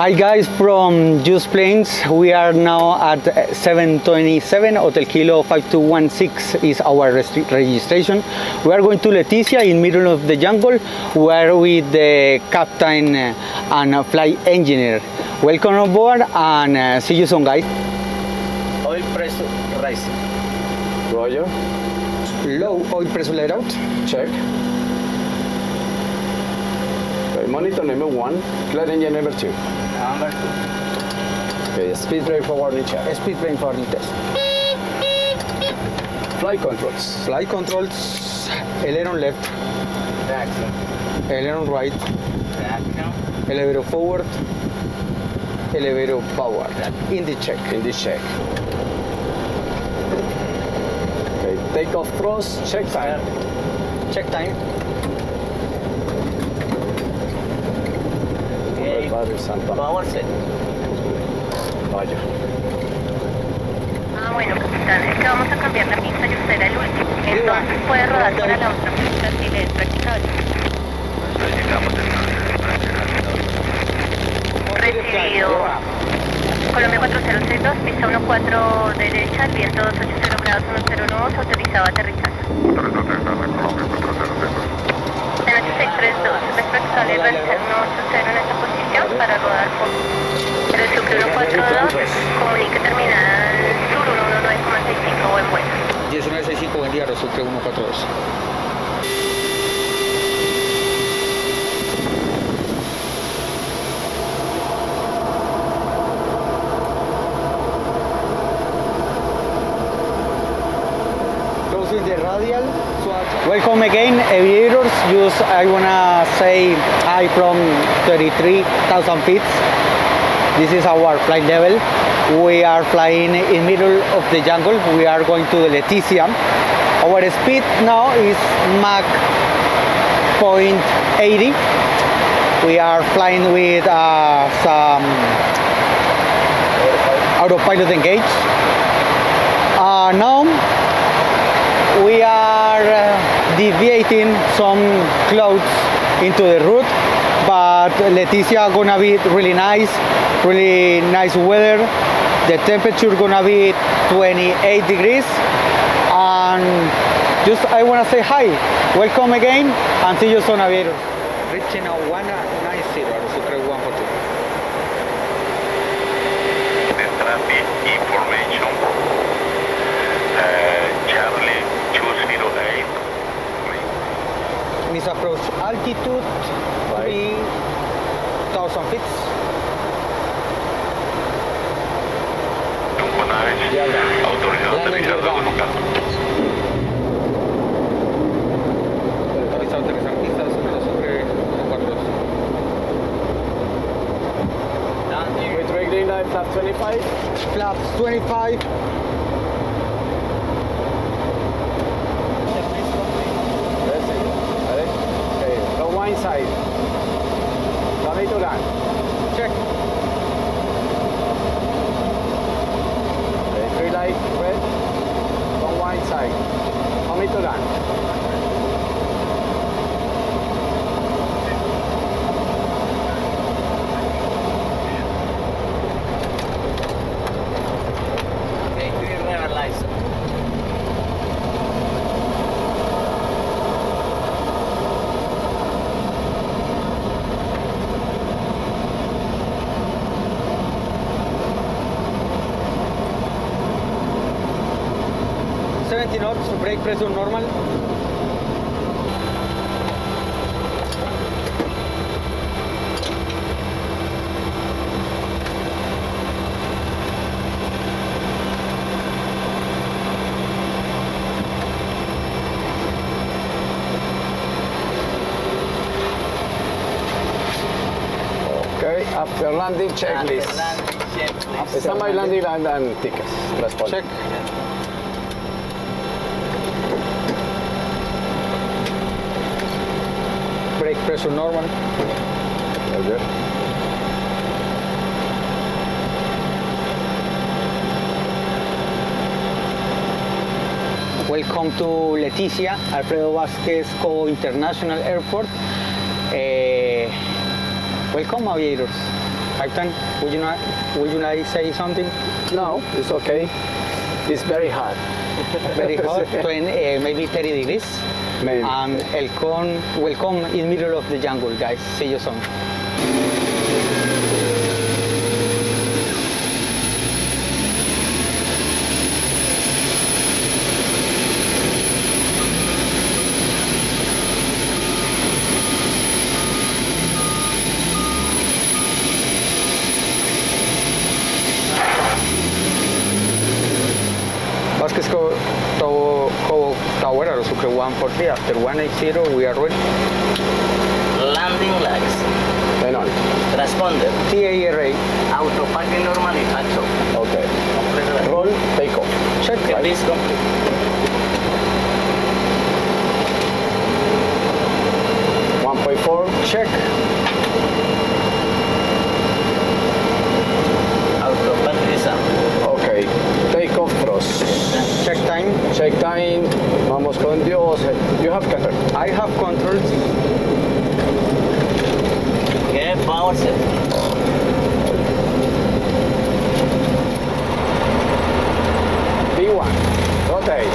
Hi guys from Just Planes. We are now at 727 Hotel Kilo 5216 is our registration. We are going to Leticia in middle of the jungle. Where we are with the captain uh, and flight engineer. Welcome on board and uh, see you soon guys. Oil pressure rising. Roger. Low oil pressure let out. Check. Okay, monitor number one, flight engine number two. Number two. Okay, speed brake forwarding check. Speed brake for the test. Flight controls. Flight controls, aileron left, aileron right, elevator forward, elevator forward. In the check. In this check. Okay, takeoff thrust, check time. Check time. Red bar is Santa. Power set. Roger. Ah, bueno, capitán, es que vamos a cambiar la pista y usted era el último. Entonces puede rodar para la otra pista si le es practicable. Recibido. Colombia 4062, pista 14 derecha, el viento 280 grados 109, autorizado aterrizaje. En 8632, es practicable realizar 180 en esta posición para rodar por el Sucre 142, comunique terminal sur 119,65, buen vuelo. 1965, buen día, resulta 142. Closing the radial. Welcome again, aviators. Just I wanna say hi from 33,000 feet. This is our flight level. We are flying in middle of the jungle. We are going to the Leticia. Our speed now is Mach 0.80. We are flying with uh, some autopilot engaged. Uh, now we are uh, deviating some clouds into the route but Leticia gonna be really nice really nice weather the temperature gonna be 28 degrees and just I wanna say hi welcome again and see you soon aviators reaching a 190 Sucre 142 the traffic information. Uh, Charlie 208. Miss approach altitude 3000 feet. Tunco autorizado a aterrizar de Guanajuato. autorizado aterrizar pista sobre Sucre 142 With rig green light, flap 25. flaps 25 Ready? Ready? Wine side. To land. check Okay, three light, red. Don't wine side. Coming to land. Seventy knots brake pressure normal Okay, after landing checklist. Está my landing and, and tickets. Transport. check brake pressure normal Okay. Welcome to Leticia, Alfredo Vasquez Cobo International Airport. Eh, welcome, aviators. Captain, would you not would you like say something? No, it's okay. It's very hot. Very hot, 20, uh, maybe 30 degrees. And El Con will come in middle of the jungle, guys. See you soon. Vasquez Cobo, to, Co Tower, Aerosucre 140, after 180 we are ready. Landing lights. Turn on. Transponder. TARA, Autopacking normally. Action. Okay. Roll, take off. check. Release complete. 1.4. Check. Take off thrust. Check time. Check time. Vamos con Dios. You have cutter. I have controls. Get power set. B1. Rotate.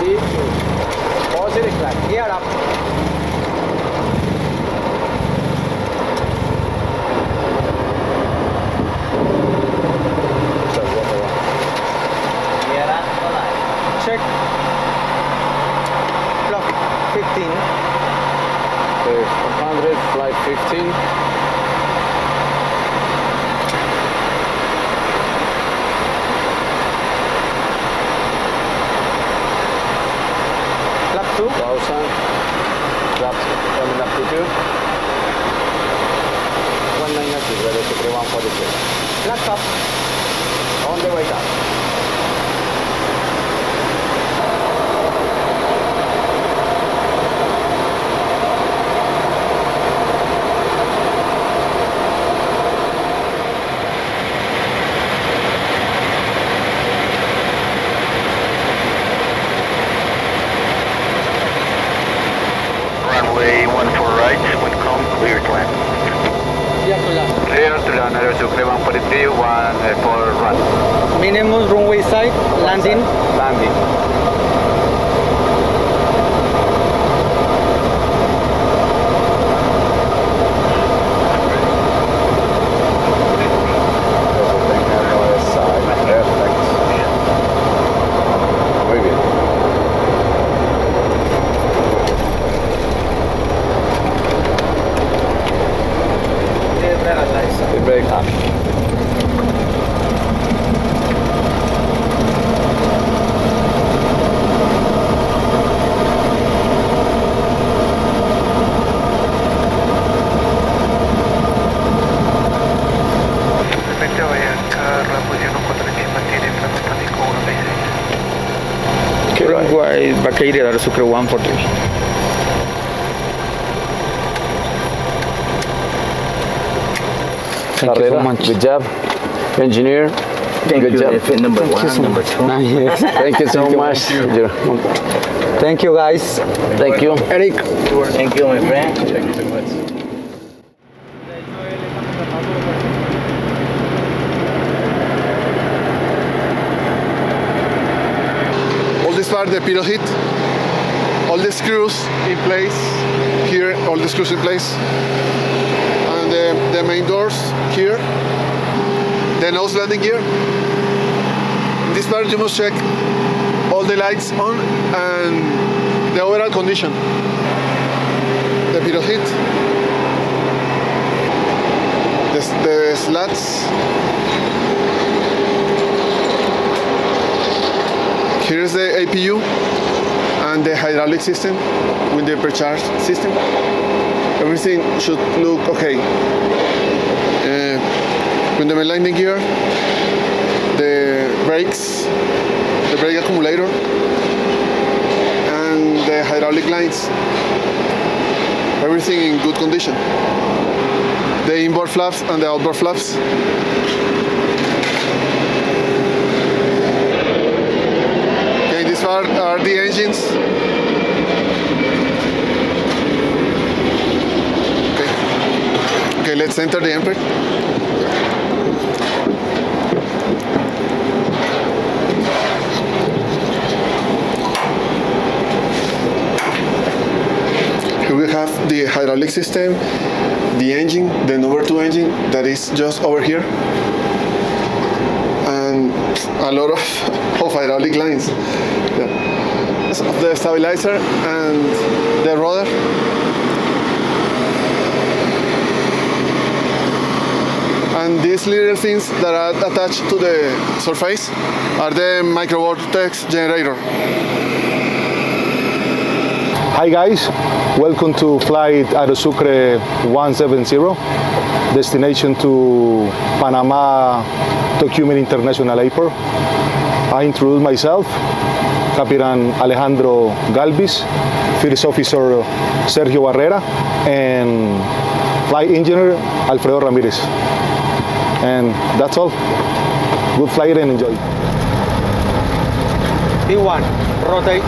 B2. Positive flag. Gear up. Gear up for light. Check. Clock 15. Okay, 100, flight 15. Clock 2. 1000. That's coming up to two. 190, ready to 142. Clock up. On the way down. Runway 14 right, wind calm, clear to land. Clear to land. Clear to land, Aerosucre 143, 1 uh, for run. Minimum runway side. Landing. Landing. Muy bien. The brake up. Okay, right. Runway vacated Aerosucre 143. Thank you so Carrera, much. Good job. Engineer. Thank good you. job. Effect number Thank you one, so number much. two. Nice. Thank you so Thank you. much. Thank you, guys. Thank you. Eric. Thank you, my friend. all this part the hit. all the screws in place here all the screws in place and the, the main doors here the nose landing gear in this part you must check all the lights on and the overall condition. The pitot the, the slats The APU and the hydraulic system with the precharge system. Everything should look okay. Uh, with the landing gear, the brakes, the brake accumulator, and the hydraulic lines. Everything in good condition. The inboard flaps and the outboard flaps are, are the engines. Okay. okay, let's enter the ampere. Here we have the hydraulic system, the engine, the number two engine that is just over here a lot of, of hydraulic lines. Yeah. So the stabilizer and the rudder. And these little things that are attached to the surface are the microvortex generator. Hi guys, welcome to flight Aerosucre 170, destination to Panama Tocumen International Airport. I introduce myself, Capitan Alejandro Galvis, First Officer Sergio Barrera, and Flight Engineer Alfredo Ramirez. And that's all. Good flight and enjoy. D1, rotate.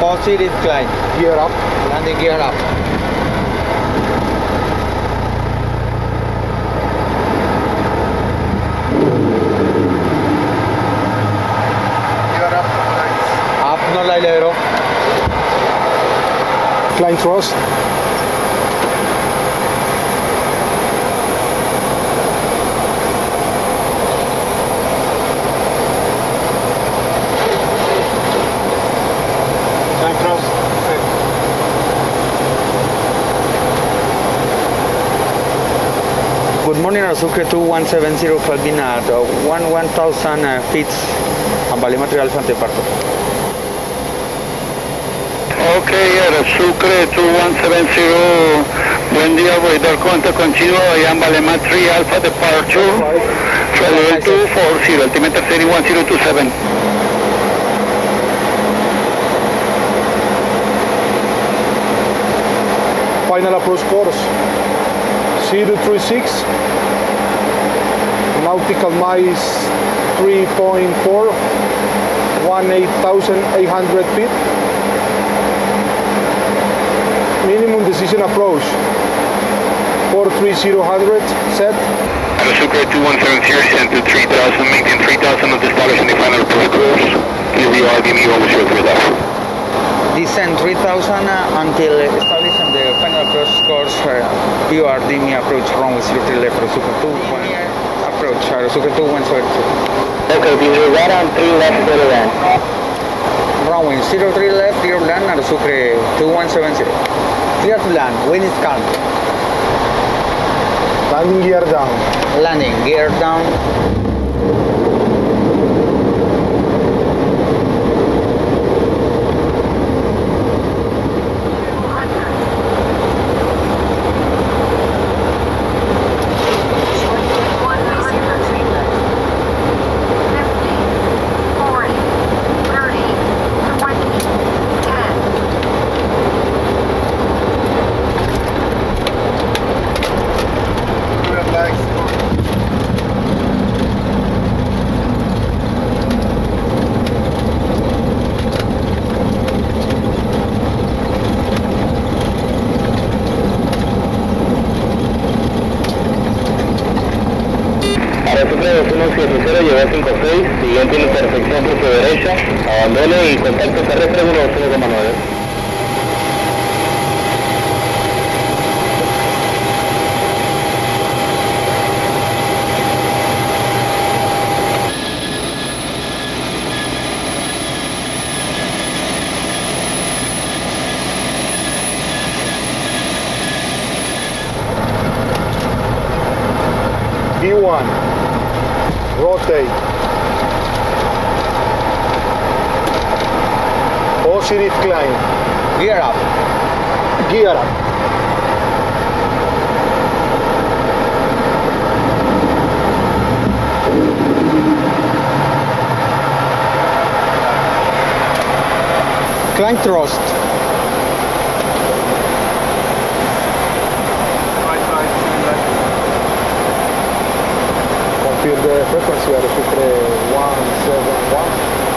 Positive climb. Gear up. Landing gear up. Up, no lailero. Flying thrust. Climb thrust. Good morning, Aerosucre 2170 Falcon at uh, 1 1000 uh, feet and volumetry alpha Aerosucre 2170, buen día, radar contact continuo, I am Volumetry Alpha Departure, level 240, altimeter 31027. Final approach course 036 nautical miles 3.4 18,800 feet minimum decision approach 43000 set Aerosucre 2170, descend to 3000, maintain 3000 of the establish in the final approach course. Here Please be RD me over 03 Descend 3000 uh, until established on the final approach course. Uh, you are DMI approach runway 03 left, Aerosucre 2 approach, Aerosucre 2170. Okay, be right on three left, go to land. Runway 03 left, clear to land, Aerosucre 2170. Clear to land, wind is calm. landing gear down Landing, gear down. Siguiente intersección por su derecha, abandone y contacto terrestre 121,9. D1 rotate positive climb Gear up. gear up Climb thrust. confirm the frequency Aerosucre 171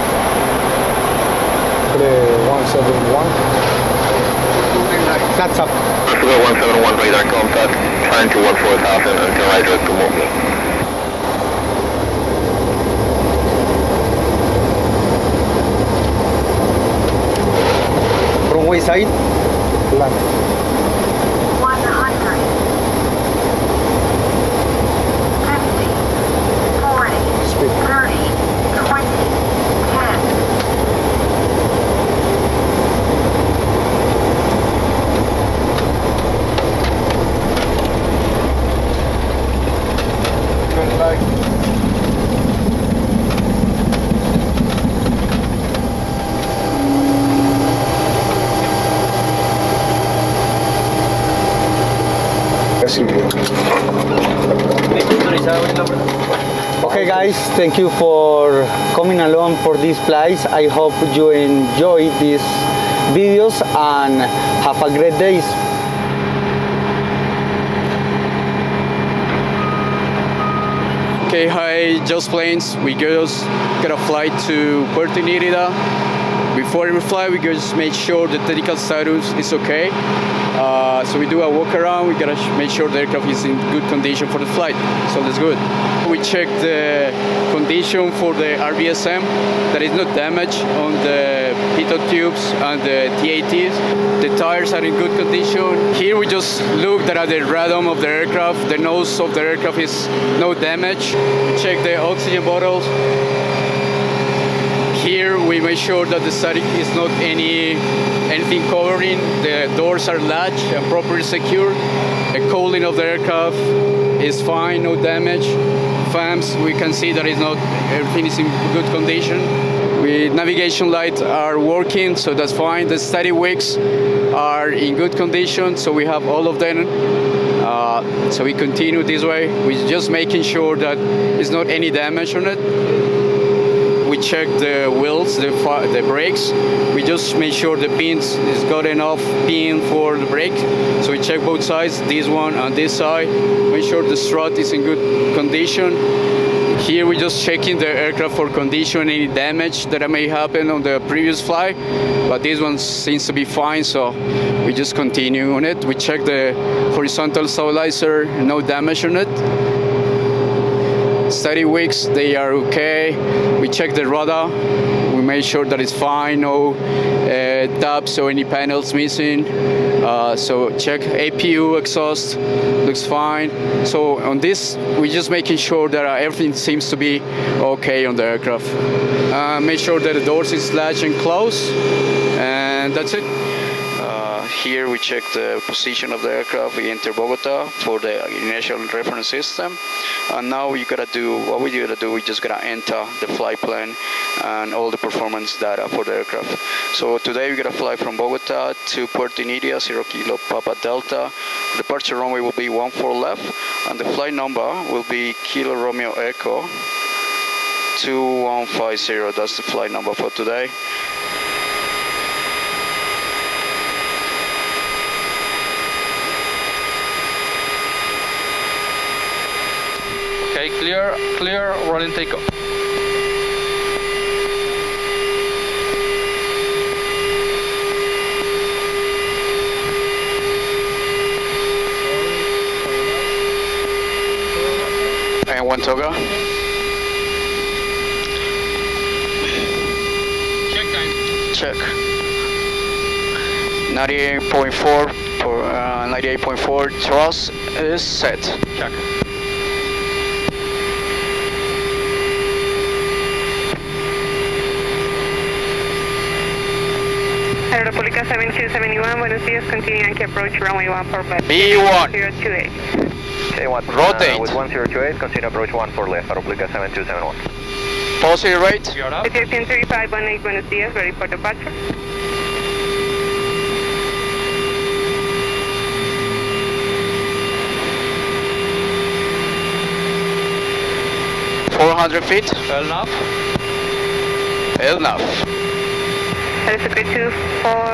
Sucre 171 That's up. Sucre 171 radar contact, trying to 14000 and uh, can right direct to move me. Runway side. Land. 100. 50, 40, Speed. 30, 20, 10. Good luck. Silvio. Okay guys, thank you for coming along for this flights. I hope you enjoy these videos and have a great day. Okay, hi, Just Planes. We just got a flight to Puerto Inirida. Before we fly, we just make sure the technical status is okay. Uh, so we do a walk around. We gotta make sure the aircraft is in good condition for the flight. So that's good. We check the condition for the RBSM. That is not damaged on the pitot tubes and the TATs. The tires are in good condition. Here we just look that at the radome of the aircraft. The nose of the aircraft is no damage. We check the oxygen bottles. Here we make sure that the static is not any anything covering. The doors are latched and properly secured. The cooling of the aircraft is fine, no damage. Fans, we can see that is not everything is in good condition. We navigation lights are working, so that's fine. The static wicks are in good condition, so we have all of them. Uh, so we continue this way. We're just making sure that it's not any damage on it we check the wheels, the the brakes. We just make sure the pins is got enough pin for the brake. So we check both sides, this one and this side. Make sure the strut is in good condition. Here we just checking the aircraft for condition, any damage that may happen on the previous flight. But this one seems to be fine, so we just continue on it. We check the horizontal stabilizer, no damage on it static wicks, they are okay. We check the radar. We make sure that it's fine no uh, tabs or any panels missing. Uh, so check apu exhaust looks fine. So on this we're just making sure that uh, everything seems to be okay on the aircraft. Uh, make sure that the doors is latched and closed and that's it here we check the position of the aircraft. We enter Bogota for the initial reference system, and now we gotta do what we gotta do. We just gotta enter the flight plan and all the performance data for the aircraft. So today we gotta fly from Bogota to Puerto Inirida, zero kilo Papa Delta. Departure runway will be one four left, and the flight number will be Kilo Romeo Echo 2150. That's the flight number for today. Okay, clear, clear, rolling takeoff. And one toga. Check time. Check. 98.4 for uh, 98.4 thrust is set. Check. Aeropublica 7271, buenos días, continue Yankee approach runway 14 left. B1. 028. K1, Rotate. uh, with 1028, continue approach 1 for left, Aeroplica 7271. Positive rate. We are up. Ethiopian 3518, buenos días, ready for departure. Four hundred feet. Enough. Enough. Aerosucre 24,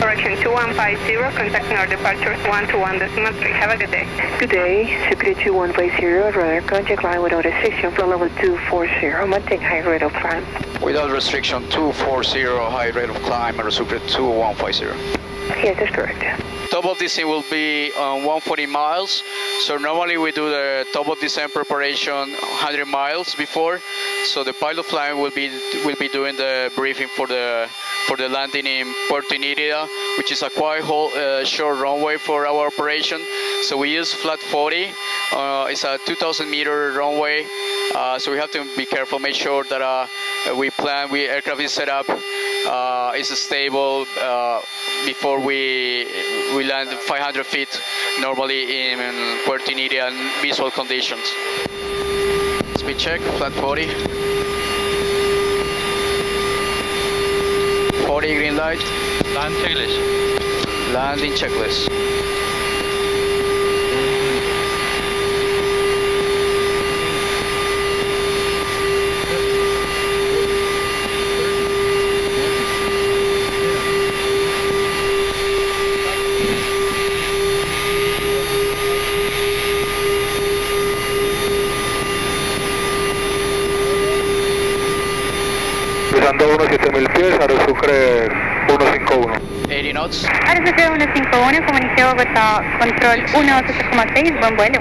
correction 2150, contacting our departure 121 decimal 3. Have a good day. Good day, Sucre 2150, radar contact line without restriction for level 240, maintain high rate of climb. Without restriction, 240 high rate of climb, and Sucre 2150. Yes, that's correct. top of descent will be uh, on 140 miles. So normally we do the top of descent preparation 100 miles before. So the pilot flying will be will be doing the briefing for the for the landing in Puerto Inirida, which is a quite whole, uh, short runway for our operation. So we use flat 40. Uh, it's a 2,000 meter runway. Uh, so we have to be careful, make sure that uh, we plan, we aircraft is set up, uh, is stable uh, before we we land 500 feet normally in Puerto Inirida and visual conditions. Speed check, flat 40. 40 green light. Land checklist. Landing checklist. Aerosucre 151. 80 knots. Aerosucre 151, comunique Bogotá, control 128,6, buen vuelo.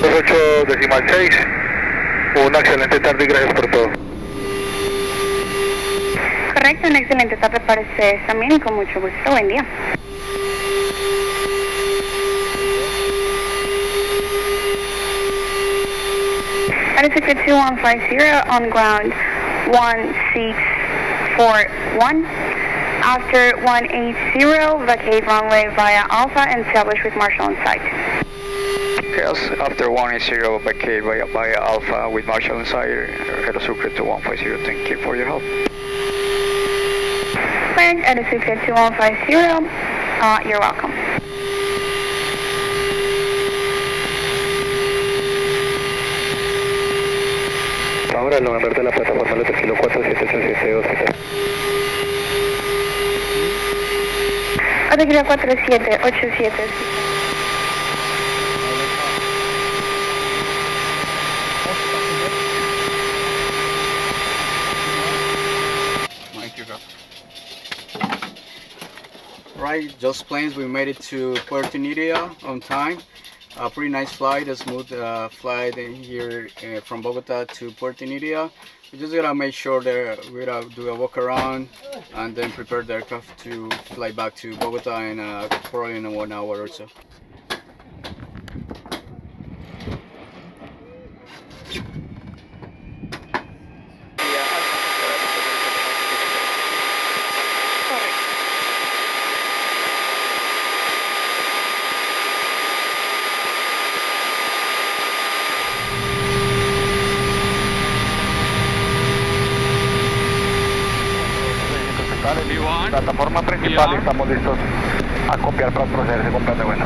28 decimal 6. Una excelente tarde y gracias por todo. Correcto, una excelente tarde para ustedes también y con mucho gusto. Buen día. Aerosucre 2150 on ground 1641. After 180, vacate runway via Alpha and establish with Marshall in sight. Chaos after 180 vacate via, via Alpha with Marshall inside, Aerosucre to 150, thank you for your help. Cleared, Aerosucre 2150, uh, you're welcome. Ahora el nombre de la plataforma letra kilo 4787 Otro kilo 4787. Right, just planes. We made it to Puerto Inirida on time. A pretty nice flight, a smooth uh, flight here uh, from Bogota to Puerto Inirida. We just gotta make sure that we gotta do a walk around and then prepare the aircraft to fly back to Bogota in uh, probably in one hour or so. Principal y estamos listos a copiar para proceder ese completo de vuelo.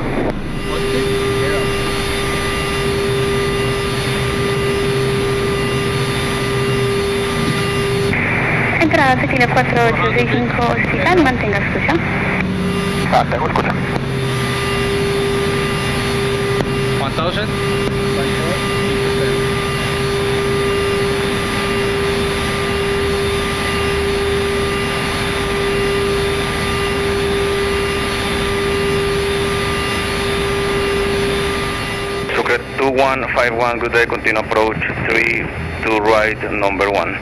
Entrada Tequila 4865 Hospital, mantenga escucha. Ah, tengo escucha. 1000. Sucre 2151, good day, continue approach 3 to right, number 1.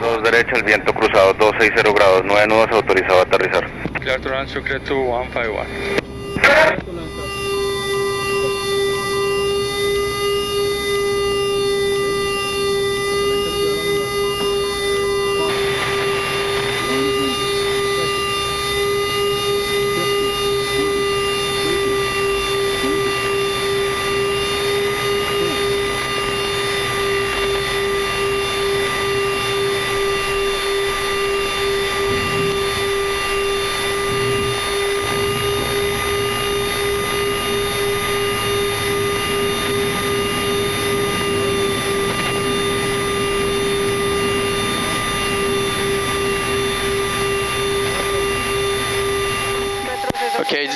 Dos derecha, el viento cruzado, 260 grados, 9 nudos, autorizado a aterrizar. Clear to run Sucre 2151. Okay,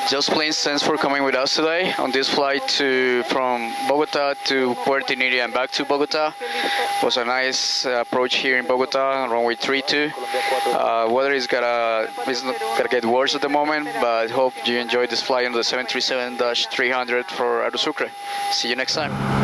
just plain thanks for coming with us today on this flight to from Bogota to Puerto Iniri and back to Bogota. It was a nice approach here in Bogota, runway 32. Uh, weather is gonna is gonna get worse at the moment, but hope you enjoyed this flight on the 737-300 for Aerosucre. See you next time.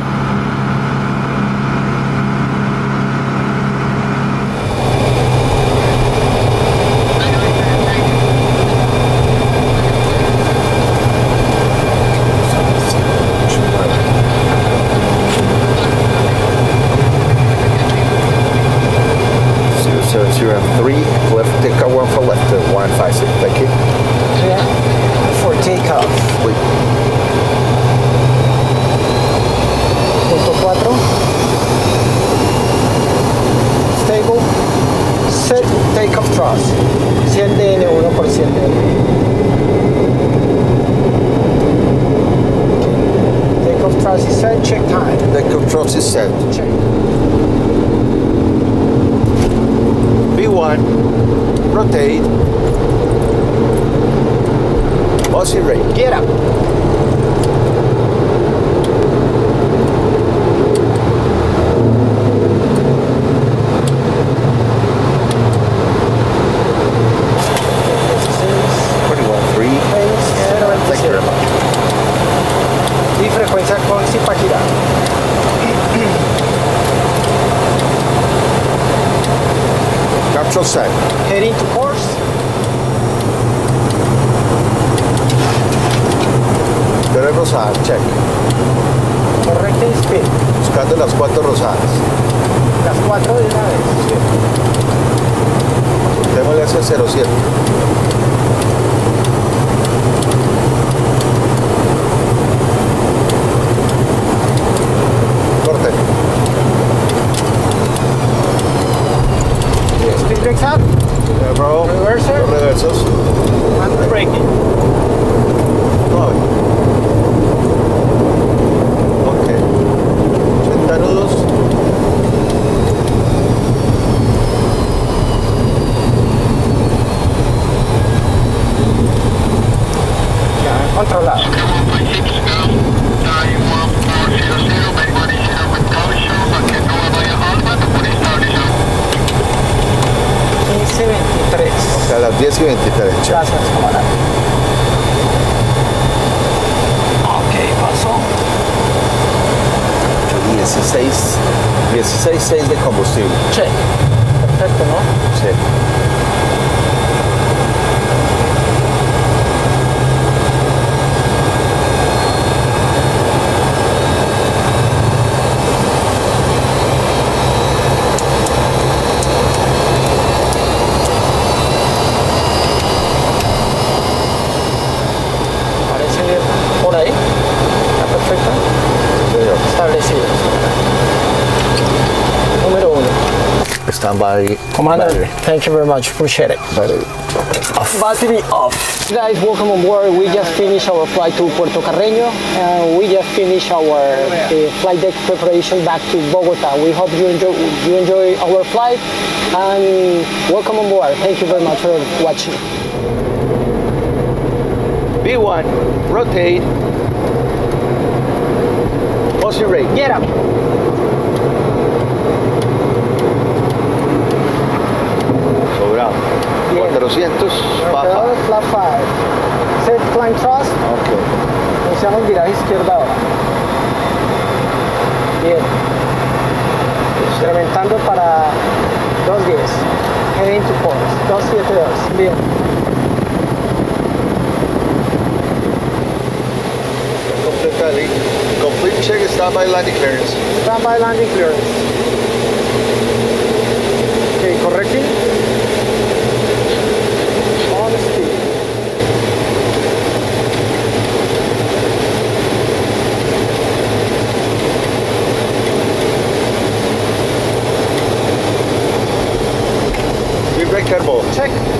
Stand by. Commander, battery. thank you very much. Appreciate it. Battery. Battery off. Guys, welcome on board. We just finished our flight to Puerto Carreño. and we just finished our uh, flight deck preparation back to Bogota. We hope you enjoy, you enjoy our flight and welcome on board. Thank you very much for watching. B1. Rotate. Aussie rate. Get up. 400. Baja. Pedal flat 5. Set climb thrust. Ok. Iniciamos viraje izquierda ahora. Bien. Incrementando para 210. Heading to course. 272. Bien. Completely. Complete check. Stand by landing clearance. Standby landing clearance. Okay, correcting. Check.